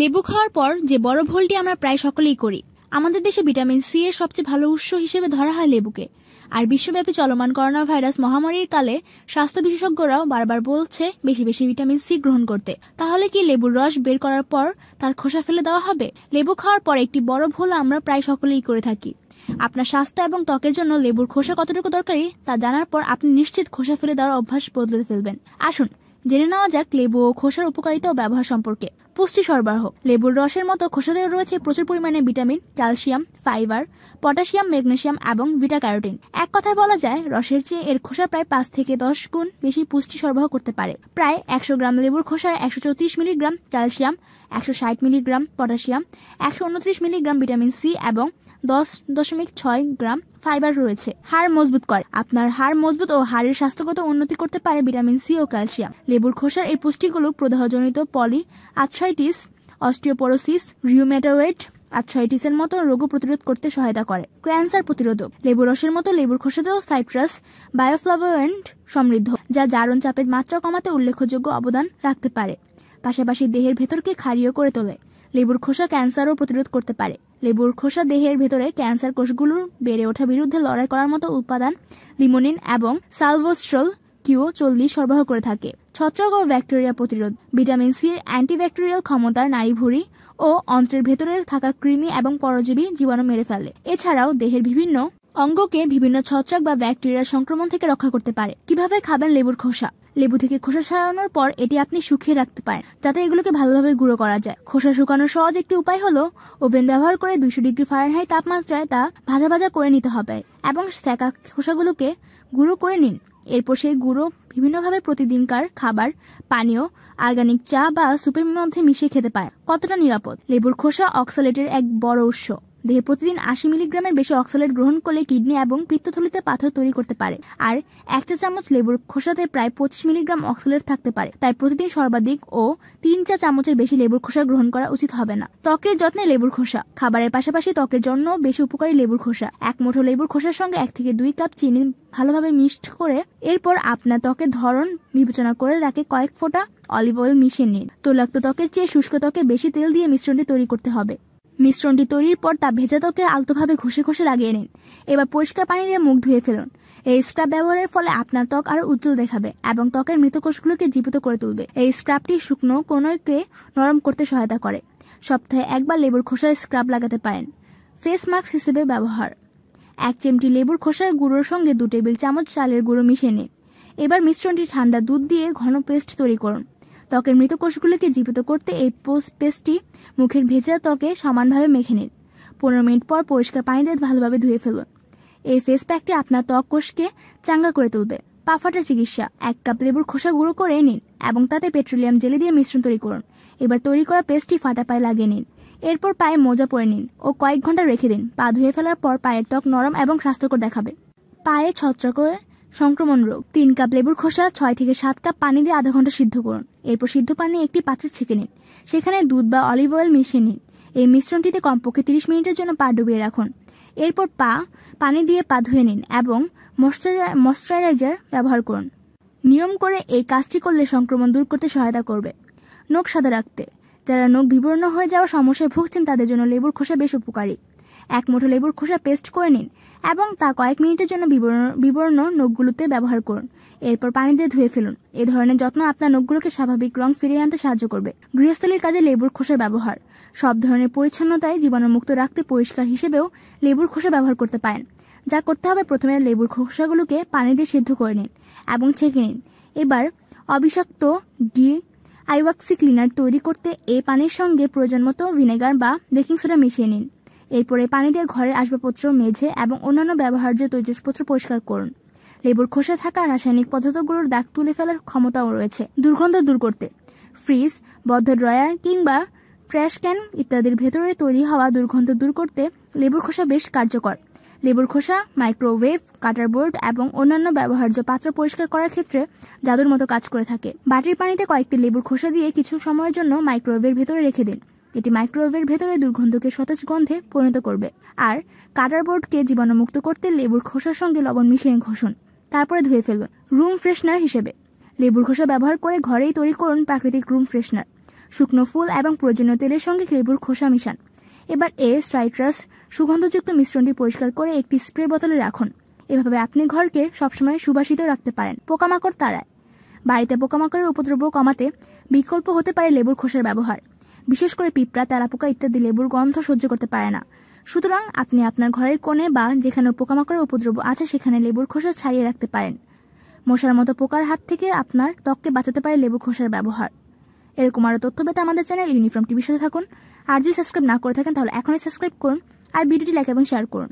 লেবু খাওয়ার পর যে বড় ভুলটি আমরা প্রায় সকলেই করি, আমাদের দেশে ভিটামিন সি এর সবচেয়ে ভালো উৎস হিসেবে ধরা হয় লেবুকে। আর বিশ্বব্যাপী চলমান করোনা ভাইরাস মহামারীর কালে স্বাস্থ্য বিশেষজ্ঞরাও বারবার বলছে বেশি বেশি ভিটামিন সি গ্রহণ করতে। তাহলে কি লেবুর রস বের করার পর তার খোসা ফেলে দেওয়া হবে? লেবু খাওয়ার পর একটি বড় ভুল আমরা প্রায় সকলেই করে থাকি। আপনার স্বাস্থ্য এবং ত্বকের জন্য লেবুর খোসা কতটুকু দরকারি তা জানার পর আপনি নিশ্চিত খোসা ফেলে দেওয়ার অভ্যাস বদলে ফেলবেন। আসুন, জেনে নেওয়া যাক লেবু ও খোসার উপকারিতা ও ব্যবহার সম্পর্কে। পুষ্টি সরবরাহ। লেবুর রসের মতো খোসাতেও রয়েছে প্রচুর পরিমাণে vitamin, calcium, fibre, potassium, magnesium এবং ভিটা ক্যারোটিন এক কথায় বলা যায়, রসের চেয়ে এর খোসা প্রায় পাঁচ থেকে দশ গুণ বেশি পুষ্টি সরবরাহ করতে পারে। প্রায় একশো গ্রাম লেবুর খোসায় একশো চৌত্রিশ মিলিগ্রাম ক্যালসিয়াম, একশো ষাট মিলিগ্রাম পটাশিয়াম, একশো উনত্রিশ মিলিগ্রাম ভিটামিন সি এবং দশ দশমিক ছয় গ্রাম ফাইবার রয়েছে। হাড় মজবুত করে। আপনার হাড় মজবুত ও হাড়ের স্বাস্থ্যগত উন্নতি করতে পারে ভিটামিন সি ও ক্যালসিয়াম। লেবুর খোসার এই পুষ্টিগুলো প্রদাহজনিত পলি আর্থ্রাইটিস অস্টিওপোরোসিস রিউমেটোয়েড আর্থ্রাইটিসের মতো রোগ প্রতিরোধ করতে সহায়তা করে। ক্যান্সার প্রতিরোধক লেবু রসের মতো লেবুর খোসাতেও সাইট্রাস, বায়োফ্লাভোয়েন্ট সমৃদ্ধ, যা জারণ চাপের মাত্রা কমাতে উল্লেখযোগ্য অবদান রাখতে পারে। পাশাপাশি দেহের ভেতরকে ক্ষারীয় করে তোলে। লেবুর খোসা ক্যান্সারও প্রতিরোধ করতে পারে। লেবুর খোসা দেহের ভেতরে ক্যান্সার কোষগুলোর বেড়ে ওঠা বিরুদ্ধে লড়াই করার মতো উপাদান লিমোনিন এবং সালভোস্ট্রল কিউ চল্লিশ সরবরাহ করে থাকে। ছত্রাক ও ব্যাকটেরিয়া প্রতিরোধ, ভিটামিন সি সির অ্যান্টিব্যাকটেরিয়াল ক্ষমতার নারী ভুঁড়ি ও অন্ত্রের ভেতরে থাকা কৃমি এবং পরজীবী জীবাণু মেরে ফেলে। এছাড়াও দেহের বিভিন্ন অঙ্গকে বিভিন্ন ছত্রাক বা ব্যাকটেরিয়ার সংক্রমণ থেকে রক্ষা করতে পারে। কীভাবে খাবেন লেবুর খোসা? লেবু থেকে খোসা সারানোর পর এটি আপনি শুকিয়ে রাখতে পারেন, যাতে এগুলোকে ভালোভাবে গুঁড়ো করা যায়। খোসা শুকানোর সহজ একটি উপায় হলো ওভেন ব্যবহার করে দুইশো ডিগ্রি ফারেনহাইট তাপমাত্রায় তা ভাজা ভাজা করে নিতে হবে এবং সেকা খোসাগুলোকে গুঁড়ো করে নিন। এরপর সেই গুঁড়ো বিভিন্নভাবে প্রতিদিনকার খাবার, পানীয় অর্গানিক চা বা সুপের মধ্যে মিশিয়ে খেতে পারে। কতটা নিরাপদ? লেবুর খোসা অক্সালেটের এক বড় উৎস। দেহে প্রতিদিন আশি মিলিগ্রামের বেশি অক্সালেট গ্রহণ করলে কিডনি এবং পিত্তথলিতে পাথর তৈরি করতে পারে। আর এক চা চামচ লেবুর খোসাতে প্রায় পঁচিশ মিলিগ্রাম অক্সালেট থাকতে পারে। তাই প্রতিদিন সর্বাধিক ও তিন চা চামচের বেশি লেবুর খোসা গ্রহণ করা উচিত হবে না। ত্বকের যত্নে লেবুর খোসা। খাবারের পাশাপাশি ত্বকের জন্য বেশি উপকারী লেবুর খোসা। এক মুঠো লেবুর খোসার সঙ্গে এক থেকে দুই কাপ চিনি ভালোভাবে মিক্সড করে এরপর আপনার ত্বকের ধরন বিবেচনা করে তাকে কয়েক ফোঁটা অলিভ অয়েল মিশিয়ে নিন। তৈলাক্ত ত্বকের চেয়ে শুষ্ক ত্বকে বেশি তেল দিয়ে মিশ্রণটি তৈরি করতে হবে। মিশ্রণটি তৈরির পর তা ভেজা ত্বকে আলতোভাবে ঘষে ঘষে লাগিয়ে নিন। এবার পরিষ্কার পানি দিয়ে মুখ ধুয়ে ফেলুন। এই স্ক্রাব ব্যবহারের ফলে আপনার ত্বক আরও উজ্জ্বল দেখাবে এবং ত্বকের মৃত কোষগুলোকে জীবিত করে তুলবে। এই স্ক্রাবটি শুকনো কোনোকে নরম করতে সহায়তা করে। সপ্তাহে একবার লেবুর খোসার স্ক্রাব লাগাতে পারেন। ফেস মাস্ক হিসেবে ব্যবহার। এক চিমটি লেবুর খোসার গুঁড়োর সঙ্গে দু টেবিল চামচ চালের গুঁড়ো মিশিয়ে নিন। এবার মিশ্রণটি ঠান্ডা দুধ দিয়ে ঘন পেস্ট তৈরি করুন। ত্বকের মৃত কোষগুলোকে জীবিত করতে এই পেস্টটি মুখের ভেজা ত্বকে সমানভাবে মেখে নিন। পনেরো মিনিট পর পরিষ্কার পানি দিয়ে ভালোভাবে ধুয়ে ফেলুন। এই ফেস প্যাকটি আপনার ত্বক কোষকে চাঙ্গা করে তুলবে। পা ফাটার চিকিৎসা। এক কাপ লেবুর খোসা গুঁড়ো করে নিন এবং তাতে পেট্রোলিয়াম জেলি দিয়ে মিশ্রণ তৈরি করুন। এবার তৈরি করা পেস্টটি ফাটা পায়ে লাগিয়ে নিন। এরপর পায়ে মোজা পরে নিন ও কয়েক ঘণ্টা রেখে দিন। পা ধুয়ে ফেলার পর পায়ের ত্বক নরম এবং স্বাস্থ্যকর দেখাবে। পায়ে ছত্রাকের সংক্রমণ রোগ। তিন কাপ লেবুর খোসা, ছয় থেকে সাত কাপ পানি দিয়ে আধা ঘণ্টা সিদ্ধ করুন। এরপর সিদ্ধ পানি একটি পাত্রে ছেঁকে নিন। সেখানে দুধ বা অলিভ অয়েল মিশিয়ে নিন। এই মিশ্রণটিতে কমপক্ষে তিরিশ মিনিটের জন্য পা ডুবিয়ে রাখুন। এরপর পা, পানি দিয়ে পা ধুয়ে নিন এবং ময়শ্চারাইজার ব্যবহার করুন। নিয়ম করে এই কাজটি করলে সংক্রমণ দূর করতে সহায়তা করবে। নখ সাদা রাখতে। যারা নখ বিবর্ণ হয়ে যাওয়ার সমস্যায় ভুগছেন তাদের জন্য লেবুর খোসা বেশ উপকারী। এক মুঠো লেবুর খোসা পেস্ট করে নিন এবং তা কয়েক মিনিটের জন্য বিবর্ণ নখগুলোতে ব্যবহার করুন। এরপর পানি দিয়ে ধুয়ে ফেলুন। এ ধরনের যত্ন আপনার নখগুলোকে স্বাভাবিক রং ফিরিয়ে আনতে সাহায্য করবে। গৃহস্থলীর কাজে লেবুর খোসার ব্যবহার। সব ধরনের পরিচ্ছন্নতায় জীবাণুমুক্ত রাখতে পরিষ্কার হিসেবেও লেবুর খোসা ব্যবহার করতে পারেন। যা করতে হবে প্রথমে লেবুর খোসাগুলোকে পানি দিয়ে সিদ্ধ করে নিন এবং ছেঁকে নিন। এবার অবিষাক্ত ডি আইওয়াক্সি ক্লিনার তৈরি করতে এই পানির সঙ্গে প্রয়োজন মতো ভিনেগার বা বেকিং সোডা মিশিয়ে নিন। এরপরে পানি দিয়ে ঘরের আসবাবপত্র, মেঝে এবং অন্যান্য ব্যবহার্য তৈজসপত্র পরিষ্কার করুন। লেবুর খোসা থাকা রাসায়নিক পদার্থগুলোর দাগ তুলে ফেলার ক্ষমতাও রয়েছে। দুর্গন্ধ দূর করতে। ফ্রিজ, বদ্ধ ড্রয়ার কিংবা ট্র্যাশ ক্যান ইত্যাদির ভেতরে তৈরি হওয়া দুর্গন্ধ দূর করতে লেবুর খোসা বেশ কার্যকর। লেবুর খোসা, মাইক্রোওয়েভ কাটার বোর্ড এবং অন্যান্য ব্যবহার্য পাত্র পরিষ্কার করার ক্ষেত্রে জাদুর মতো কাজ করে থাকে। বাটির পানিতে কয়েকটি লেবুর খোসা দিয়ে কিছু সময়ের জন্য মাইক্রোওয়েভের ভেতরে রেখে দিন। এটি মাইক্রোওয়েভের ভেতরে দুর্গন্ধকে সতেজ গন্ধে পরিণত করবে। আর কাটার বোর্ডকে জীবাণুমুক্ত করতে লেবুর খোসার সঙ্গে লবণ মিশিয়ে ঘষুন। তারপরে ধুয়ে ফেলুন। রুম ফ্রেশনার হিসেবে। লেবুর খোসা ব্যবহার করে ঘরেই তৈরি করুন প্রাকৃতিক রুম ফ্রেশনার। শুকনো ফুল এবং প্রয়োজনীয় তেলের সঙ্গে লেবুর খোসা মিশান। এবার এ সাইট্রাস সুগন্ধযুক্ত মিশ্রণটি পরিষ্কার করে একটি স্প্রে বোতলে রাখুন। এভাবে আপনি ঘরকে সবসময় সুবাসিত রাখতে পারেন। পোকামাকড় তাড়ায়। বাড়িতে পোকামাকড়ের উপদ্রব কমাতে বিকল্প হতে পারে লেবুর খোসার ব্যবহার। বিশেষ করে পিঁপড়া, তেলাপোকা ইত্যাদি লেবুর গন্ধ সহ্য করতে পারে না। সুতরাং আপনি আপনার ঘরের কোণে বা যেখানে পোকামাকড়ের উপদ্রব আছে, সেখানে লেবুর খোসা ছাড়িয়ে রাখতে পারেন। মশার মতো পোকার হাত থেকে আপনার ত্বককে বাঁচাতে পারে লেবু খোসার ব্যবহার। এরকম আরও তথ্য পেতে আমাদের চ্যানেল ইউনিফর্ম টিভির সাথে থাকুন। আর যদি সাবস্ক্রাইব না করে থাকেন, তাহলে এখনই সাবস্ক্রাইব করুন। আর ভিডিওটি লাইক এবং শেয়ার করুন।